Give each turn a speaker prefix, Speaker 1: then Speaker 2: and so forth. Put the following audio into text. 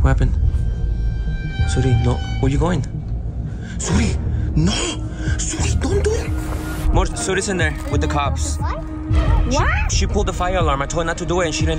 Speaker 1: What happened? Suri, no. Where you going? Suri, no! Suri, don't do it! More, Suri's in there with the cops.
Speaker 2: What?
Speaker 1: She pulled the fire alarm. I told her not to do it and she didn't listen.